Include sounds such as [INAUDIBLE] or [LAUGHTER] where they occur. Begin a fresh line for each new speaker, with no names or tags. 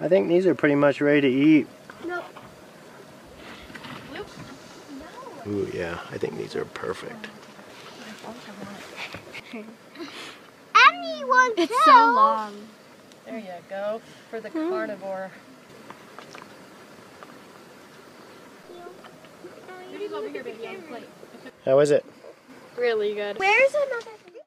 I think these are pretty much ready to eat.
No.
Ooh, yeah, I think these are perfect. [LAUGHS]
Anyone
It's so long.
There you go, for the hmm? carnivore.
How is it?
Really good.
Where's another